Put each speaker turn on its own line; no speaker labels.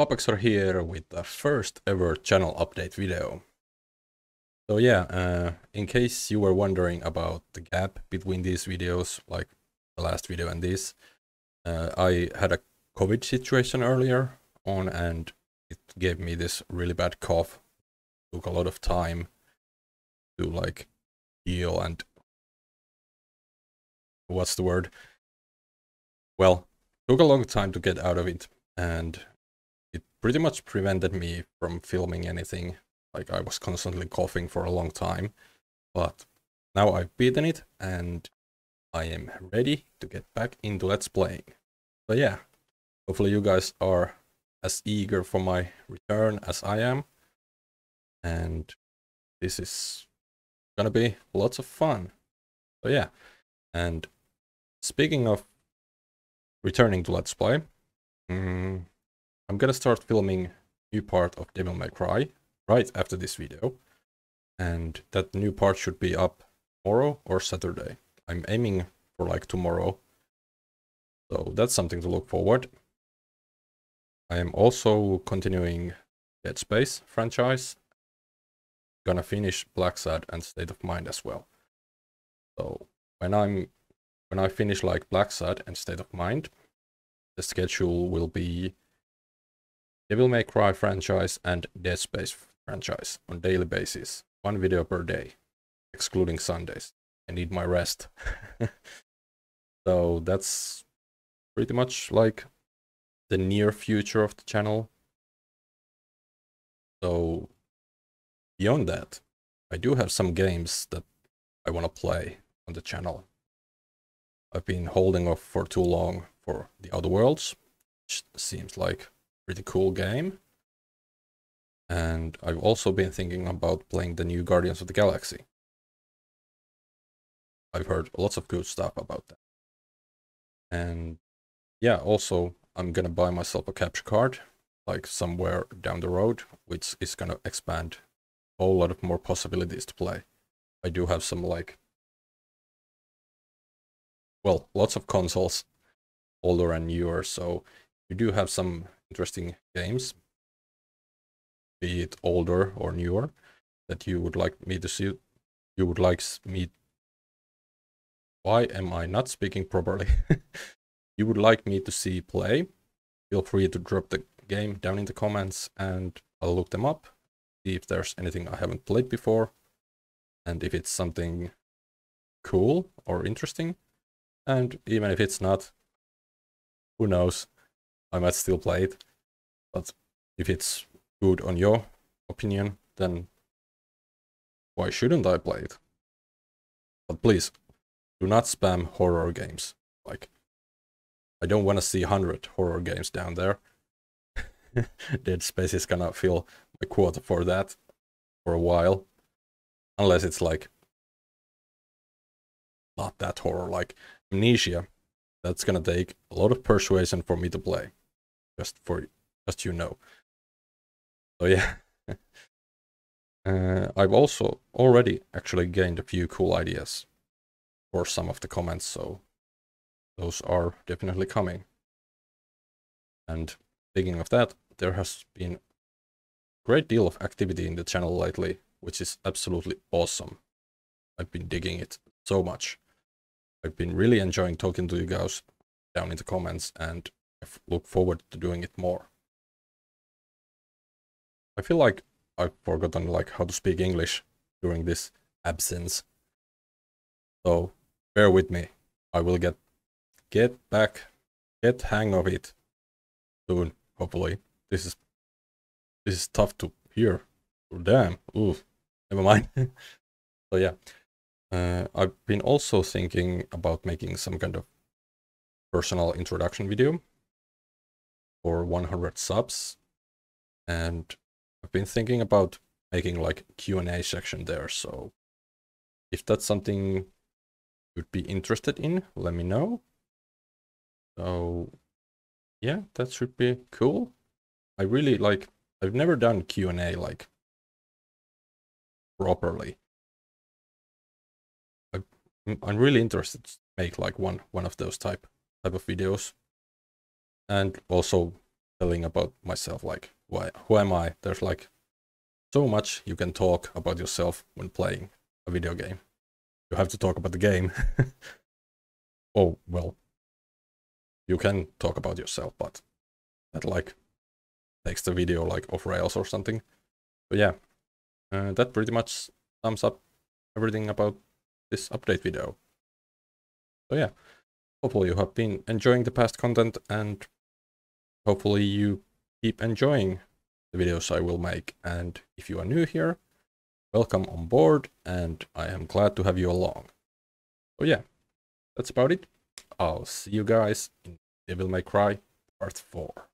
Vapexor here with the first ever channel update video. So yeah, uh, in case you were wondering about the gap between these videos, like the last video and this, uh, I had a COVID situation earlier on and it gave me this really bad cough. Took a lot of time to like heal and what's the word? Well, took a long time to get out of it and it pretty much prevented me from filming anything. Like I was constantly coughing for a long time, but now I've beaten it and I am ready to get back into Let's Playing. So yeah, hopefully you guys are as eager for my return as I am. And this is gonna be lots of fun. So yeah, and speaking of returning to Let's Play, um, I'm gonna start filming new part of Devil May Cry right after this video. And that new part should be up tomorrow or Saturday. I'm aiming for like tomorrow. So that's something to look forward. I am also continuing Dead Space franchise. Gonna finish Blacksad and State of Mind as well. So when I'm when I finish like Blacksad and State of Mind, the schedule will be Devil May Cry franchise and Dead Space franchise on daily basis. One video per day, excluding Sundays. I need my rest. so that's pretty much like the near future of the channel. So beyond that, I do have some games that I want to play on the channel. I've been holding off for too long for the Outer Worlds, which seems like pretty cool game. And I've also been thinking about playing the new Guardians of the Galaxy. I've heard lots of good stuff about that. And yeah, also I'm gonna buy myself a capture card, like somewhere down the road, which is gonna expand a whole lot of more possibilities to play. I do have some like, well, lots of consoles, older and newer, so you do have some interesting games, be it older or newer, that you would like me to see, you would like me, why am I not speaking properly? you would like me to see play, feel free to drop the game down in the comments and I'll look them up, see if there's anything I haven't played before, and if it's something cool or interesting. And even if it's not, who knows, I might still play it. But if it's good on your opinion, then why shouldn't I play it? But please, do not spam horror games. Like, I don't want to see 100 horror games down there. Dead Space is gonna fill my quota for that for a while. Unless it's like not that horror, like Amnesia. That's gonna take a lot of persuasion for me to play just for just you know. So yeah. uh, I've also already actually gained a few cool ideas for some of the comments, so those are definitely coming. And speaking of that, there has been a great deal of activity in the channel lately, which is absolutely awesome. I've been digging it so much. I've been really enjoying talking to you guys down in the comments and I look forward to doing it more. I feel like I've forgotten like how to speak English during this absence. So bear with me. I will get get back, get hang of it soon, hopefully. This is this is tough to hear. Oh, damn. Ooh. Never mind. so yeah. Uh, I've been also thinking about making some kind of personal introduction video for 100 subs. And I've been thinking about making like Q&A section there. So if that's something you'd be interested in let me know. So yeah that should be cool. I really like I've never done Q&A like properly. I'm really interested to make like one one of those type type of videos and also telling about myself, like why who am I? There's like so much you can talk about yourself when playing a video game. You have to talk about the game. oh well, you can talk about yourself, but that like takes the video like off rails or something. But yeah, uh, that pretty much sums up everything about this update video. So yeah, hopefully you have been enjoying the past content and hopefully you keep enjoying the videos I will make. And if you are new here, welcome on board and I am glad to have you along. So yeah, that's about it. I'll see you guys in Devil May Cry Part 4.